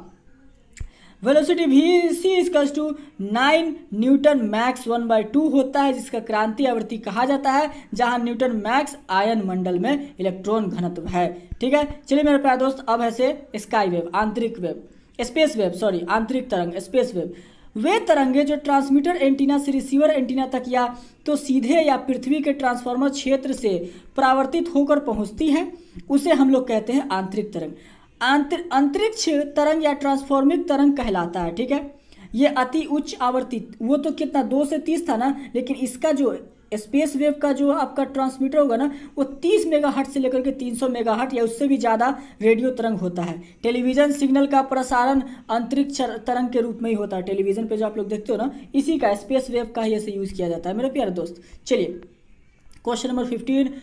Velocity v c equals to nine newton max one by two होता है, जिसका क्रांति आवृत्ति कहा जाता है, जहाँ न्यूटन मैक्स आयन मंडल में इलेक्ट्रॉन घनत्व है। ठीक है? चलिए मेरे प्यारे दोस्त, अब है से स्काई वेव आंतरिक वेव स्पेस वेव सॉरी आंतरिक तरंग स्पेस वेव वे तरंगे जो ट्रांसमीटर एंटीना से रिसीवर एंटीना तक या तो सीधे या पृथ्वी के ट्रांसफार्मर क्षेत्र से परावर्तित होकर पहुँचती है, उसे हम लोग कहते हैं आंतरिक तरंग। अंतरिक्ष तरंग या ट्रांसफॉर्मिक तरंग कहलाता है, ठीक है? ये अति उच्च आवर्ती वो तो कितना, दो से तीस था ना, लेकिन इसका जो स्पेस वेव का जो आपका ट्रांसमीटर होगा ना, वो 30 मेगाहर्ट से लेकर के 300 मेगाहर्ट या उससे भी ज़्यादा रेडियो तरंग होता है। टेलीविज़न सिग्नल का प्रसारण अंतरिक्ष तरंग के रूप में ही होता है। टेलीविज़न पे जो आप लोग देखते हो ना, इसी का स्पेस वेव का ही ऐसे यूज़ किया जाता है, मेरे प्यारे दोस्त। चलिए क्वेश्चन नंबर फिफ्टीन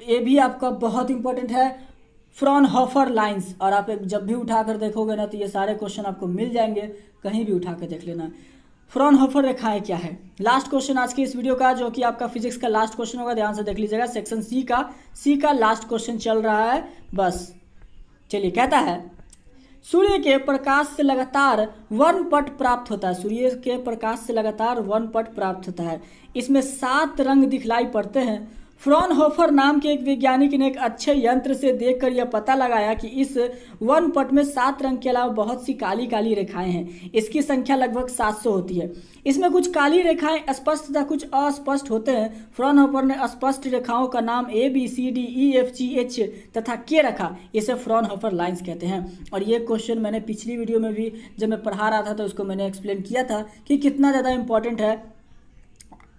ये भी आपका बहुत इंपॉर्टेंट है। फ्रॉनहॉफर लाइंस और आप एक जब भी उठा कर देखोगे ना तो ये सारे क्वेश्चन आपको मिल जाएँगे। कहीं भी उठा कर देख लेना। फ्रॉन फ्रॉनहॉफर रेखाएँ क्या है? लास्ट क्वेश्चन आज की इस वीडियो का, जो कि आपका फिजिक्स का लास्ट क्वेश्चन होगा, ध्यान से देख लीजिएगा। सेक्शन सी का सी का लास्ट क्वेश्चन चल रहा है। बस, चलिए, कहता है, सूर्य के प्रकाश से लगातार वन पट प्राप्त होता है। सूर्य के प्रकाश से लगातार वन पट प्राप्त होता है। इसमें सात रंग दिखलाई पड़ते हैं। फ्रॉनहोफर नाम के एक वैज्ञानिक ने एक अच्छे यंत्र से देखकर यह पता लगाया कि इस वन पट में सात रंग के अलावा बहुत सी काली काली रेखाएँ हैं। इसकी संख्या लगभग 700 होती है। इसमें कुछ काली रेखाएँ स्पष्ट तथा कुछ अस्पष्ट होते हैं। फ्रॉनहोफर ने स्पष्ट रेखाओं का नाम A, B, C, D, E, F, G, H तथा के रखा। इसे फ्रॉनहोफर लाइन्स कहते हैं। और ये क्वेश्चन मैंने पिछली वीडियो में भी जब मैं पढ़ा रहा था तो उसको मैंने एक्सप्लेन किया था कि कितना ज़्यादा इंपॉर्टेंट है।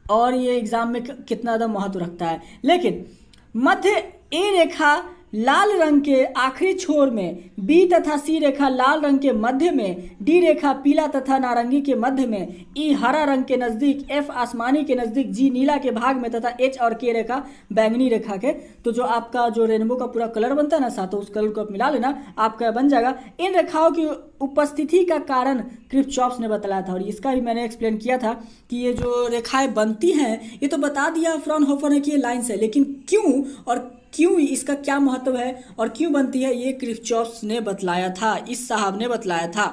और ये एग्ज़ाम में कितना ज़्यादा महत्व रखता है। लेकिन मध्य ए रेखा लाल रंग के आखिरी छोर में बी तथा सी रेखा लाल रंग के मध्य में डी रेखा पीला तथा नारंगी के मध्य में ई e हरा रंग के नज़दीक एफ़ आसमानी के नज़दीक जी नीला के भाग में तथा एच और के रेखा बैंगनी रेखा के। तो जो आपका जो रेनबो का पूरा कलर बनता है ना साथ उस कलर को आप मिला लेना, आपका बन जाएगा। इन रेखाओं की उपस्थिति का कारण क्रिप्चॉप्स ने बताया था, और इसका भी मैंने एक्सप्लेन किया था कि ये जो रेखाएँ बनती हैं, ये तो बता दिया फ्रॉन होफर ने कि ये लाइन्स है, लेकिन क्यों और क्यों इसका क्या महत्व है और क्यों बनती है? ये क्रिप्चॉप्स ने बतलाया था, इस साहब ने बतलाया था।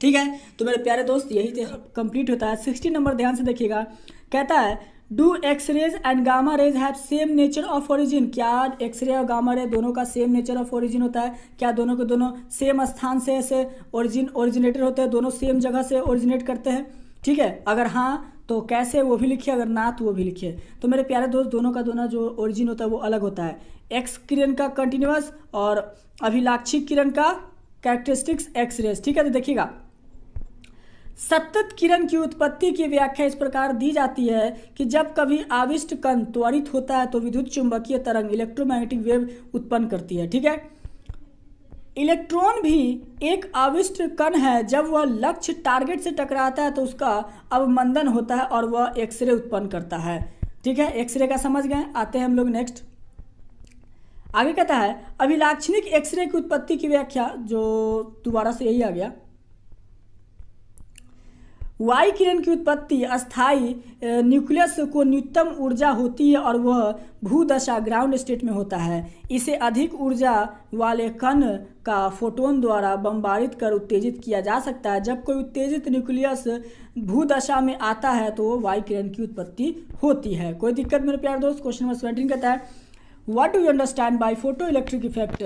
ठीक है? तो मेरे प्यारे दोस्त, यही कंप्लीट होता है। सिक्सटी नंबर ध्यान से देखिएगा। कहता है do x rays and gamma rays have same nature of origin क्या एक्सरे और गामा रे दोनों का सेम नेचर ऑफ़ ओरिजिन होता है? क्या दोनों के दोनों सेम स्थान से ऐसे ओरिजिन ओरिजिनेटर होते हैं? दोनों सेम जगह से ओरिजिनेट करते हैं? ठीक है? अगर हाँ तो कैसे वो भी लिखिए, अगर ना तो वो भी लिखिए। तो मेरे प्यारे दोस्त, दोनों का दोनों जो ओरिजिन होता है, वो अलग होता है। एक्स किरण का कंटिन्यूस और अभिलाक्षिक किरण का कैरेक्टरिस्टिक्स एक्स रेस ठीक है तो देखिएगा। सतत किरण की उत्पत्ति की व्याख्या इस प्रकार दी जाती है कि जब कभी आविष्ट कण त्वरित होता है तो विद्युत चुंबकीय तरंग इलेक्ट्रोमैग्नेटिक वेव उत्पन्न करती है। ठीक है? इलेक्ट्रॉन भी एक आविष्ट कण है। जब वह लक्ष्य टारगेट से टकराता है तो उसका अवमंदन होता है और वह एक्सरे उत्पन्न करता है। ठीक है? एक्सरे का समझ गए? आते हैं हम लोग नेक्स्ट आगे कहता है, अभिलाक्षणिक एक्सरे की उत्पत्ति की व्याख्या, जो दोबारा से यही आ गया। वाई किरण की उत्पत्ति अस्थाई न्यूक्लियस को न्यूनतम ऊर्जा होती है और वह भूदशा ग्राउंड स्टेट में होता है। इसे अधिक ऊर्जा वाले कण का फोटोन द्वारा बम्बारित कर उत्तेजित किया जा सकता है। जब कोई उत्तेजित न्यूक्लियस भूदशा में आता है तो वाई किरण की उत्पत्ति होती है। कोई दिक्कत मेरे प्यार दोस्त? क्वेश्चन नंबर सेवेंटीन कहता है what do you understand by photo electric effect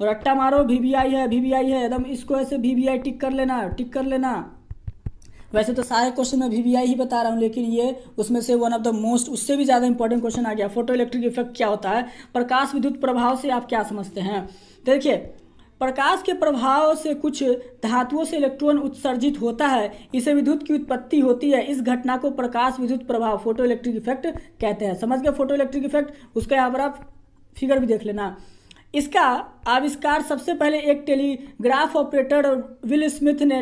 रट्टा मारो वी है वी है, एकदम इसको ऐसे वी टिक कर लेना, टिक कर लेना। वैसे तो सारे क्वेश्चन मैं वी ही बता रहा हूँ, लेकिन ये उसमें से वन ऑफ़ द मोस्ट उससे भी ज़्यादा इंपॉर्टेंट क्वेश्चन आ गया। फ़ोटो इलेक्ट्रिक इफ़ेक्ट क्या होता है? प्रकाश विद्युत प्रभाव से आप क्या समझते हैं? देखिए, प्रकाश के प्रभाव से कुछ धातुओं से इलेक्ट्रॉन उत्सर्जित होता है, इसे विद्युत की उत्पत्ति होती है, इस घटना को प्रकाश विद्युत प्रभाव फ़ोटो इलेक्ट्रिक इफ़ेक्ट कहते हैं। समझ गए फ़ोटो इलेक्ट्रिक इफ़ेक्ट उसका यहाँ पर आप फिगर भी देख लेना। इसका आविष्कार सबसे पहले एक टेलीग्राफ ऑपरेटर विल स्मिथ ने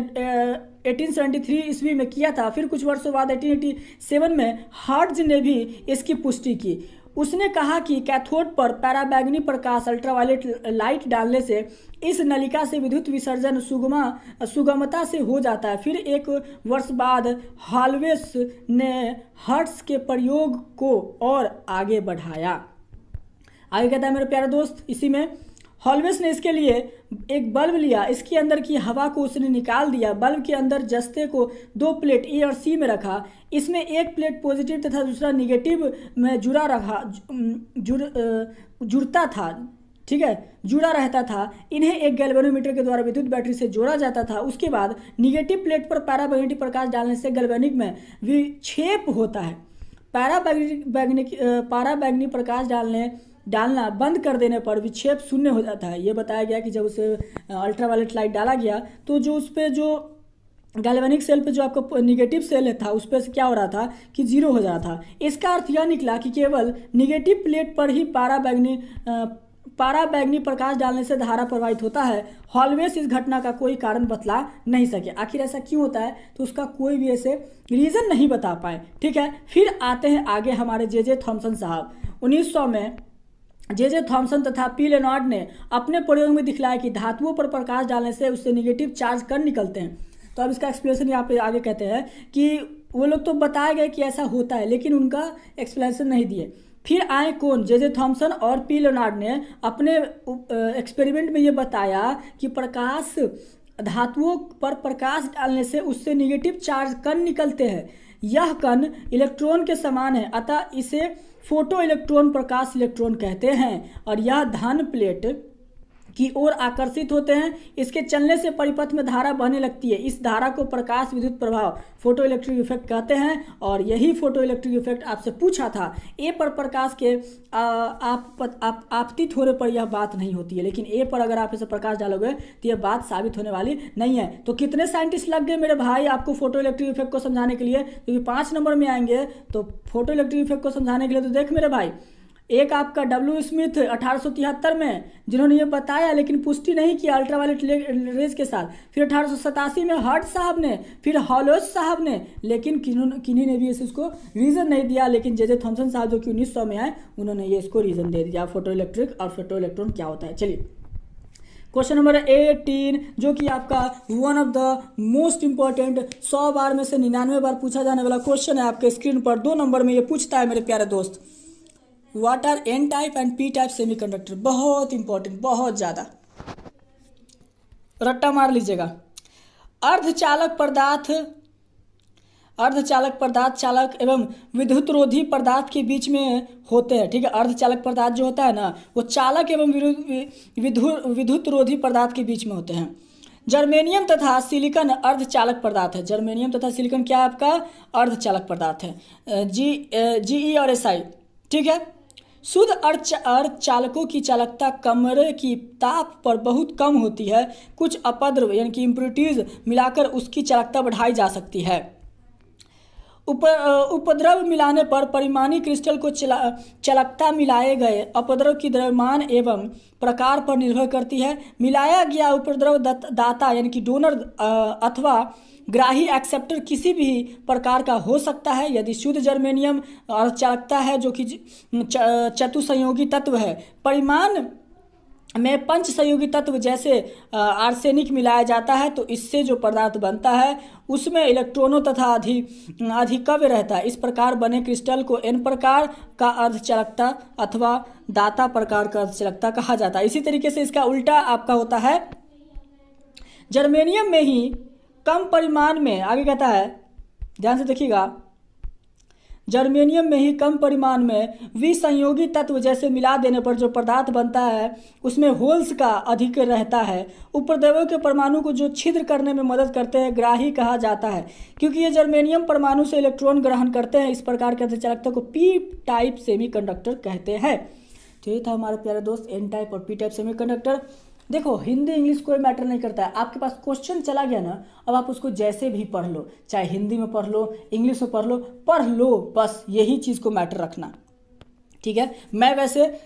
1873 ईस्वी में किया था। फिर कुछ वर्षों बाद 1887 में हार्ज ने भी इसकी पुष्टि की। उसने कहा कि कैथोड पर पैराबैगनी प्रकाश अल्ट्रावायलेट लाइट डालने से इस नलिका से विद्युत विसर्जन सुगमा, सुगमता से हो जाता है। फिर एक वर्ष बाद हॉलवेस ने हर्ट्स के प्रयोग को और आगे बढ़ाया। आगे कहता है मेरे प्यारे दोस्त, इसी में हॉलवेस ने इसके लिए एक बल्ब लिया, इसके अंदर की हवा को उसने निकाल दिया, बल्ब के अंदर जस्ते को दो प्लेट ए और सी में रखा, इसमें एक प्लेट पॉजिटिव तथा दूसरा निगेटिव में जुड़ा रखा जुड़ जुड़ता था, ठीक है, जुड़ा रहता था, इन्हें एक गैल्वेनोमीटर के द्वारा विद्युत बैटरी से जोड़ा जाता था, उसके बाद निगेटिव प्लेट पर पैराबैग्नेटिक प्रकाश डालने से गैल्वेनिक में विक्षेप होता है पैराबैग्निक पैराबैग्नी प्रकाश डालने डालना बंद कर देने पर विक्षेप शून्य हो जाता है। ये बताया गया कि जब उसे अल्ट्रावायलेट लाइट डाला गया तो जो उस पर जो गैल्वेनिक सेल पे जो आपका निगेटिव सेल था, उस पर से क्या हो रहा था कि ज़ीरो हो जा रहा था। इसका अर्थ यह निकला कि केवल निगेटिव प्लेट पर ही पाराबैग्नी पाराबैग्नी प्रकाश डालने से धारा प्रवाहित होता है हॉलवेस इस घटना का कोई कारण बतला नहीं सके। आखिर ऐसा क्यों होता है? तो उसका कोई भी ऐसे रीज़न नहीं बता पाए। ठीक है? फिर आते हैं आगे हमारे जे जे थॉम्सन साहब। 1900 में जे जे थॉमसन तथा पी लेनॉर्ड ने अपने प्रयोग में दिखलाया कि धातुओं पर प्रकाश डालने से उससे निगेटिव चार्ज कर निकलते हैं। तो अब इसका एक्सप्लेनेशन यहाँ पे आगे कहते हैं कि वो लोग तो बताए गए कि ऐसा होता है, लेकिन उनका एक्सप्लेनेशन नहीं दिए। फिर आए कौन? जे जे थॉमसन और पी लेनार्ड ने अपने एक्सपेरिमेंट में ये बताया कि प्रकाश, धातुओं पर प्रकाश डालने से उससे निगेटिव चार्ज कण निकलते हैं। यह कण इलेक्ट्रॉन के समान है, अतः इसे फ़ोटो इलेक्ट्रॉन प्रकाश इलेक्ट्रॉन कहते हैं और यह धन प्लेट की ओर आकर्षित होते हैं। इसके चलने से परिपथ में धारा बहने लगती है। इस धारा को प्रकाश विद्युत प्रभाव फ़ोटो इलेक्ट्रिक इफ़ेक्ट कहते हैं। और यही फ़ोटो इलेक्ट्रिक इफ़ेक्ट आपसे पूछा था। ए पर प्रकाश के आप आप, आपतित होने पर यह बात नहीं होती है। लेकिन ए पर अगर आप इसे प्रकाश डालोगे तो यह बात साबित होने वाली नहीं है। तो कितने साइंटिस्ट लग गए मेरे भाई आपको फ़ोटो इलेक्ट्रिक इफ़ेक्ट को समझाने के लिए? क्योंकि पाँच नंबर में आएँगे। तो फ़ोटो इलेक्ट्रिक इफ़ेक्ट को समझाने के लिए तो देख मेरे भाई। एक आपका डब्ल्यू स्मिथ अठारह सौ तिहत्तर में, जिन्होंने ये बताया, लेकिन पुष्टि नहीं किया अल्ट्रावायलेट रेज के साथ। फिर अठारह सौ सतासी में हर्ट साहब ने, फिर हॉलोस साहब ने, लेकिन किन्हीं ने भी इसको रीज़न नहीं दिया, लेकिन जे जे थॉमसन साहब जो कि उन्नीस सौ में आए, उन्होंने ये इसको रीज़न दे दिया फ़ोटो इलेक्ट्रिक और फ़ोटो इलेक्ट्रॉन क्या होता है। चलिए। क्वेश्चन नंबर एटीन जो कि आपका one of the most important सौ बार में से निन्यानवे बार पूछा जाने वाला क्वेश्चन है, आपके स्क्रीन पर। दो नंबर में ये पूछता है, मेरे प्यारे दोस्त। What are n type and p type semiconductor बहुत इंपॉर्टेंट बहुत ज़्यादा। रट्टा मार लीजिएगा। अर्धचालक पदार्थ अर्धचालक पदार्थ, चालक एवं विद्युत रोधी पदार्थ के बीच में होते हैं, ठीक है? अर्धचालक पदार्थ जो होता है ना, वो चालक एवं विद्युत रोधी पदार्थ के बीच में होते हैं। जर्मेनियम तथा सिलिकन अर्धचालक पदार्थ है। जर्मेनियम तथा सिलिकन क्या है आपका? अर्धचालक पदार्थ है। जी जी ई और एस आई ठीक है? शुद्ध अर्ध अर्धचालकों की चालकता कमरे की ताप पर बहुत कम होती है। कुछ अपद्रव यानी कि इम्प्योरिटीज मिलाकर उसकी चालकता बढ़ाई जा सकती है। उप उपद्रव मिलाने पर परिमाणी क्रिस्टल को चला, चलकता मिलाए गए अपद्रव की द्रव्यमान एवं प्रकार पर निर्भर करती है। मिलाया गया उपद्रव दाता, यानी कि डोनर अथवा ग्राही एक्सेप्टर किसी भी प्रकार का हो सकता है। यदि शुद्ध जर्मेनियम चालकता है, जो कि चतुसंयोगी तत्व है। परिमाण में पंच संयोगी तत्व जैसे आर्सेनिक मिलाया जाता है तो इससे जो पदार्थ बनता है, उसमें इलेक्ट्रॉनों तथा अधि, अधिकव्य रहता है। इस प्रकार बने क्रिस्टल को एन प्रकार का अर्धचालकता अथवा दाता प्रकार का अर्धचालकता कहा जाता है। इसी तरीके से इसका उल्टा आपका होता है। जर्मेनियम में ही कम परिमाण में, आगे कहता है, ध्यान से देखिएगा, जर्मेनियम में ही कम परिमाण में विसंयोगी तत्व जैसे मिला देने पर जो पदार्थ बनता है, उसमें होल्स का अधिक रहता है। उपद्रवों के परमाणु को जो छिद्र करने में मदद करते हैं, ग्राही कहा जाता है, क्योंकि ये जर्मेनियम परमाणु से इलेक्ट्रॉन ग्रहण करते हैं, इस प्रकार के चालकता को पी टाइप सेमी कहते हैं। तो ये था हमारे प्यारे दोस्त एन टाइप और पी टाइप सेमी देखो, हिंदी इंग्लिश कोई मैटर नहीं करता है। आपके पास क्वेश्चन चला गया ना, अब आप उसको जैसे भी पढ़ लो, चाहे हिंदी में पढ़ लो, इंग्लिश में पढ़ लो पढ़ लो, बस यही चीज़ को मैटर रखना। ठीक है? मैं वैसे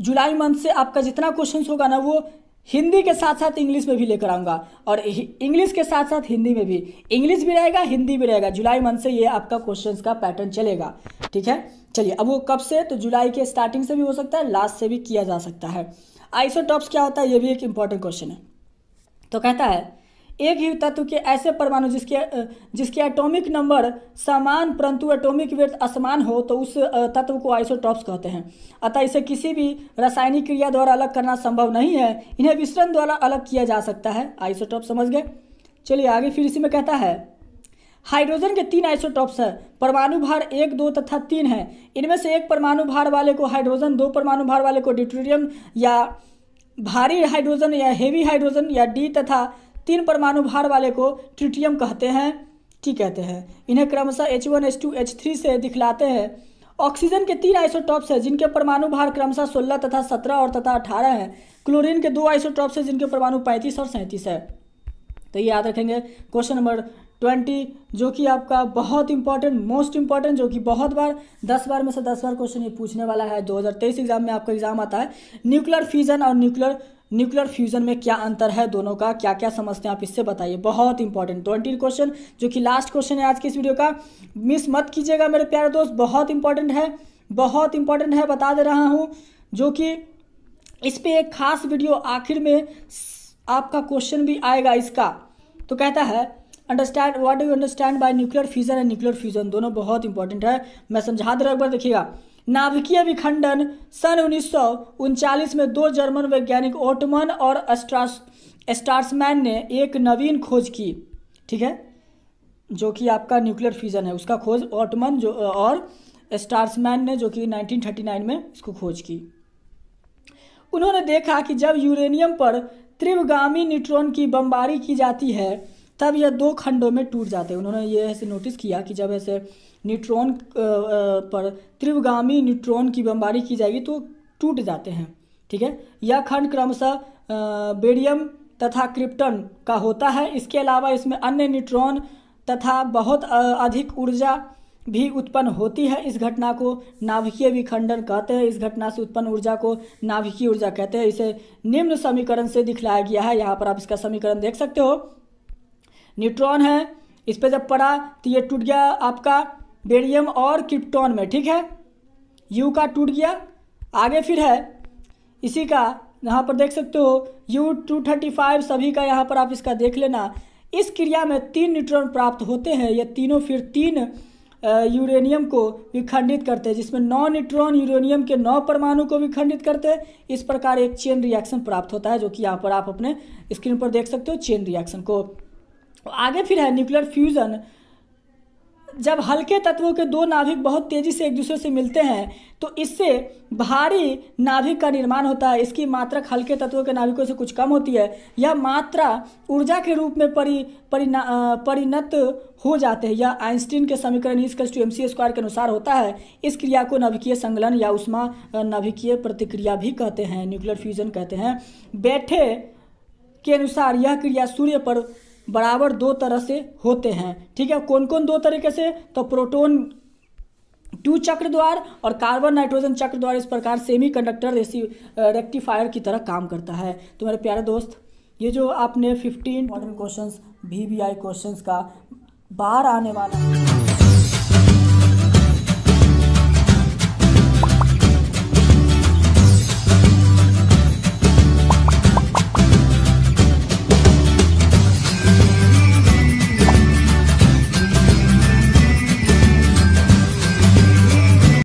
जुलाई मंथ से आपका जितना क्वेश्चन होगा ना, वो हिंदी के साथ साथ इंग्लिश में भी लेकर आऊँगा। और इंग्लिश के साथ साथ हिंदी में भी। इंग्लिश भी रहेगा, हिंदी भी रहेगा। जुलाई मंथ से ये आपका क्वेश्चंस का पैटर्न चलेगा। ठीक है? चलिए, अब वो कब से? तो जुलाई के स्टार्टिंग से भी हो सकता है लास्ट से भी किया जा सकता है। आइसोटॉप्स क्या होता है, ये भी एक इंपॉर्टेंट क्वेश्चन है। तो कहता है, एक ही तत्व के ऐसे परमाणु जिसके जिसके एटॉमिक नंबर समान, परंतु एटॉमिक वेट असमान हो तो उस तत्व को आइसोटॉप्स कहते हैं। अतः इसे किसी भी रासायनिक क्रिया द्वारा अलग करना संभव नहीं है। इन्हें विस्तरण द्वारा अलग किया जा सकता है। आइसोटॉप समझ गए। चलिए आगे फिर इसी में कहता है हाइड्रोजन के तीन आइसोटॉप्स है, परमाणु भार एक, दो तथा तीन है। इनमें से एक परमाणु भार वाले को हाइड्रोजन, दो परमाणु भार वाले को डिट्रोरियम या भारी हाइड्रोजन या हेवी हाइड्रोजन या डी तथा तीन परमाणु भार वाले को ट्रिटियम कहते हैं। ठीक कहते हैं। इन्हें क्रमशः H one H two H three से दिखलाते हैं। ऑक्सीजन के तीन आइसोटॉप्स है, जिनके परमाणु भार क्रमशः सोलह तथा सत्रह और तथा अठारह है। क्लोरीन के दो आइसोटॉप्स है, जिनके परमाणु पैंतीस और सैंतीस है। तो ये याद रखेंगे। क्वेश्चन नंबर ट्वेंटी, जो कि आपका बहुत इंपॉर्टेंट मोस्ट इंपॉर्टेंट जो कि बहुत बार, दस बार में से दस बार क्वेश्चन ये पूछने वाला है। दो हज़ार तेईस एग्ज़ाम में आपका एग्ज़ाम आता है। न्यूक्लियर फ्यूजन और न्यूक्लियर न्यूक्लियर फ्यूजन में क्या अंतर है दोनों का? क्या क्या समझते हैं आप इससे बताइए। बहुत इंपॉर्टेंट ट्वेंटी क्वेश्चन जो कि लास्ट क्वेश्चन है आज की इस वीडियो का। मिस मत कीजिएगा मेरे प्यारे दोस्त, बहुत इंपॉर्टेंट है। बहुत इंपॉर्टेंट है, बता दे रहा हूँ। जो कि इस पर एक खास वीडियो आखिर में आपका क्वेश्चन भी आएगा इसका। तो कहता है understand what you understand by nuclear fusion and nuclear fusion दोनों बहुत इंपॉर्टेंट है। मैं समझा दे रहा बार, देखिएगा। नाभिकीय विखंडन सन उन्नीस में दो जर्मन वैज्ञानिक, ओटमन और स्टार्स, स्टार्समैन ने एक नवीन खोज की, ठीक है? जो कि आपका न्यूक्लियर फ्यूजन है, उसका खोज ओटमन जो, और स्टार्समैन ने जो कि 1939 में इसको खोज की। उन्होंने देखा कि जब यूरेनियम पर त्रिवगामी न्यूट्रॉन की बमबारी की जाती है तब यह दो खंडों में टूट जाते हैं। उन्होंने ये ऐसे नोटिस किया कि जब ऐसे न्यूट्रॉन पर त्रिवगामी न्यूट्रॉन की बमबारी की जाएगी तो टूट जाते हैं, ठीक है? यह खंड क्रमशः बेरियम तथा क्रिप्टन का होता है। इसके अलावा इसमें अन्य न्यूट्रॉन तथा बहुत अधिक ऊर्जा भी उत्पन्न होती है। इस घटना को नाभिकीय विखंडन कहते हैं। इस घटना से उत्पन्न ऊर्जा को नाभिकीय ऊर्जा कहते हैं। इसे निम्न समीकरण से दिखलाया गया है। यहाँ पर आप इसका समीकरण देख सकते हो। न्यूट्रॉन है। इस पर जब पड़ा तो ये टूट गया आपका बेरियम और क्रिप्टॉन में, ठीक है? यू का टूट गया, आगे फिर है। इसी का यहाँ पर देख सकते हो, यू टू थर्टी फाइव सभी का यहाँ पर आप इसका देख लेना। इस क्रिया में तीन न्यूट्रॉन प्राप्त होते हैं, ये तीनों फिर तीन यूरेनियम को विखंडित करते हैं, जिसमें नौ न्यूट्रॉन यूरेनियम के नौ परमाणु को विखंडित करते हैं। इस प्रकार एक चेन रिएक्शन प्राप्त होता है, जो कि यहाँ पर आप अपने स्क्रीन पर देख सकते हो, चेन रिएक्शन को। आगे फिर है न्यूक्लियर फ्यूजन जब हल्के तत्वों के दो नाभिक बहुत तेज़ी से एक दूसरे से मिलते हैं तो इससे भारी नाभिक का निर्माण होता है। इसकी मात्रा हल्के तत्वों के नाभिकों से कुछ कम होती है। यह मात्रा ऊर्जा के रूप में परि परिणत हो जाते हैं। यह आइंस्टीन के समीकरण equals to m c square के अनुसार होता है। इस क्रिया को नाभिकीय संगलन या उष्मा नाभिकीय प्रतिक्रिया भी कहते हैं। न्यूक्लियर फ्यूजन कहते हैं। बैठे के अनुसार यह क्रिया सूर्य पर बराबर दो तरह से होते हैं। ठीक है? कौन कौन दो तरीके से? तो प्रोटोन टू चक्र द्वार और कार्बन नाइट्रोजन चक्र द्वार इस प्रकार सेमी कंडक्टर रेक्टिफायर की तरह काम करता है। तो मेरे प्यारे दोस्त, ये जो आपने fifteen modern questions we questions का बाहर आने वाला